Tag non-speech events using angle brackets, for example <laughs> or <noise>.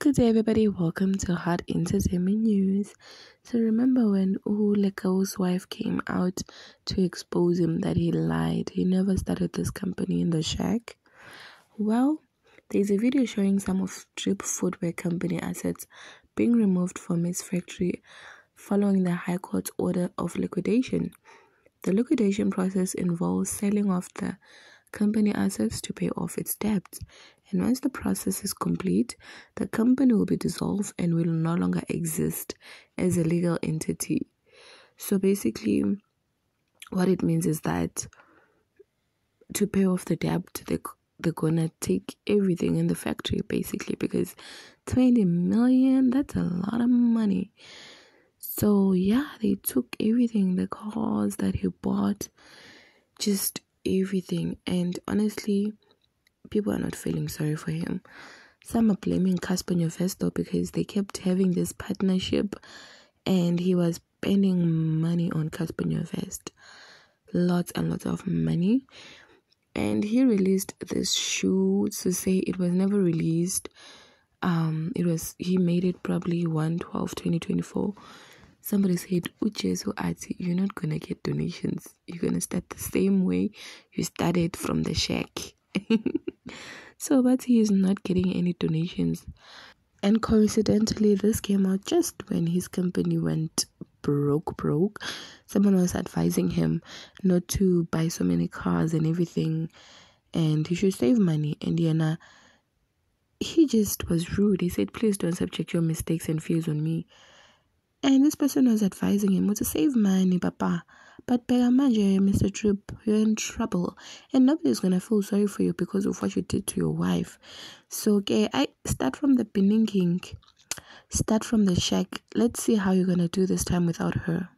Good day, everybody. Welcome to Hot Entertainment News. So, remember when Ulekau's wife came out to expose him that he lied? He never started this company in the shack. Well, there's a video showing some of Drip Footwear Company assets being removed from its factory following the High Court's order of liquidation. The liquidation process involves selling off the company assets to pay off its debts. And once the process is complete, the company will be dissolved and will no longer exist as a legal entity. So basically, what it means is that to pay off the debt, they, they're gonna take everything in the factory basically because 20 million that's a lot of money. So, yeah, they took everything the cars that he bought, just everything. And honestly, people are not feeling sorry for him. Some are blaming Cassper Nyovest because they kept having this partnership and he was spending money on Cassper Nyovest. Lots and lots of money. And he released this shoe to say it was never released. Um, it was he made it probably 1 12 2024 somebody said oh, ujesu ati you're not gonna get donations. You're gonna start the same way you started from the shack. <laughs> So but he is not getting any donations. And coincidentally this came out just when his company went broke broke. Someone was advising him not to buy so many cars and everything and he should save money. And Diana he just was rude. He said please don't subject your mistakes and fears on me and this person was advising him to save money, Papa. But Manje, Mr. Drip, you're in trouble. And nobody's gonna feel sorry for you because of what you did to your wife. So okay, I start from the beginning. Start from the shack. Let's see how you're gonna do this time without her.